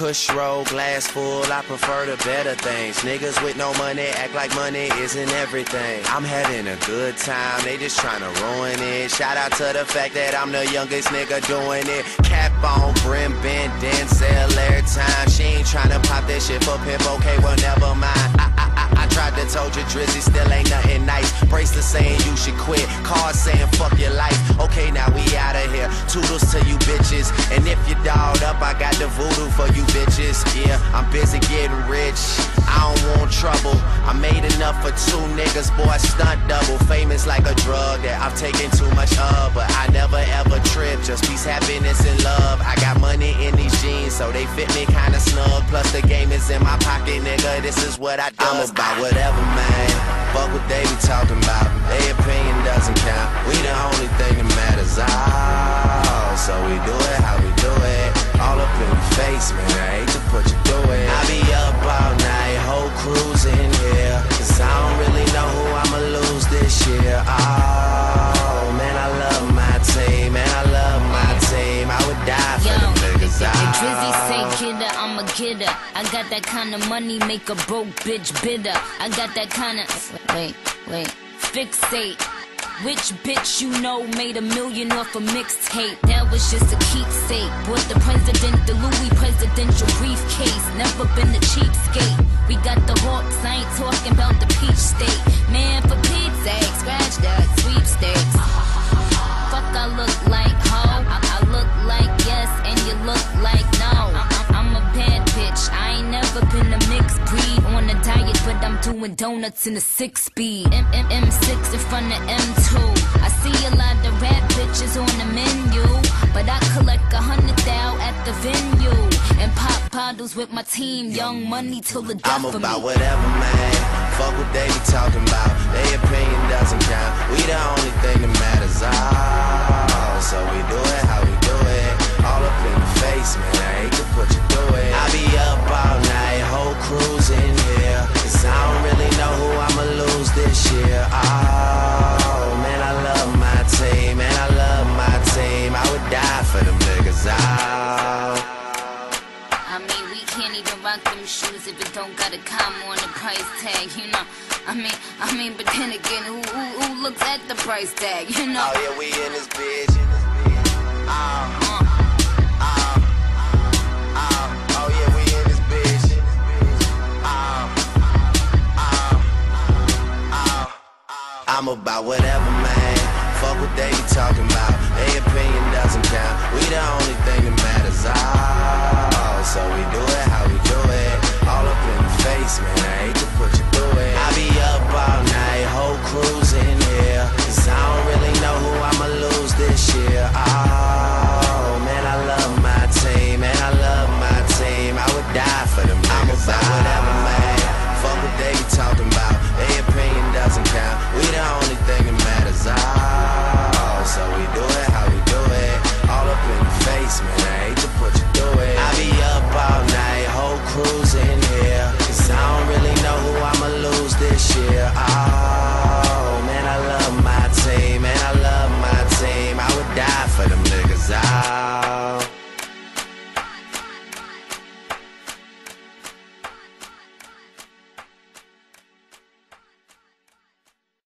Kush roll, glass full, I prefer the better things. Niggas with no money act like money isn't everything. I'm having a good time, they just trying to ruin it. Shout out to the fact that I'm the youngest nigga doing it. Cap on, brim bent, Denzel every time. She ain't trying to pop that shit for pimp, okay, well, never mind. I, I, I, I tried to told you Drizzy still ain't nothing nice. Bracelet saying you should quit, card saying fuck your life. Okay, now we out of here. Toodles to you bitches. And if you dolled up, I got the voodoo for you Yeah, I'm busy getting rich. I don't want trouble. I made enough for two niggas, boy, stunt double. Famous like a drug that I've taken too much of. But I never ever trip, just peace, happiness, and love. I got money in these jeans, so they fit me kinda snug. Plus, the game is in my pocket, nigga. This is what I do. I'm about whatever, man. Fuck what they be talking about. Their opinion doesn't count. We the only thing that matters. Oh, so we do it how we do it. All up in your face, man. I hate to put you through it. I be up all night, whole crew's in here. Cause I don't really know who I'ma lose this year. Oh, man, I love my team. Man, I love my team. I would die for Yo, them niggas. if ah. Drizzy Oh. say kidder, I'ma get her. I got that kind of money, make a broke bitch bitter. I got that kind of wait, wait, fixate. Which bitch you know made a million off a mixtape? That was just a keepsake. Bought the president the Louis presidential briefcase. Never been a cheapskate. We got the hawks, I but I'm doing donuts in a six speed. M M M6 in front of M2. I see a lot of rap bitches on the menu, but I collect a hundred thou at the venue and pop bottles with my team. Young money till the death I'm of about me. whatever, man. Fuck what they be talking about. Their opinion doesn't count. We the only thing that matters. Oh, I love my team. I would die for them niggas. Oh. I mean, we can't even rock them shoes if it don't got a comma on the price tag, you know. I mean, I mean, but then again, who who, who looks at the price tag, you know? Oh yeah, we in this bitch. Oh, oh, oh, oh yeah, we in this bitch. Oh, oh, oh. I'm about whatever, talking about. Their opinion doesn't count. We the only thing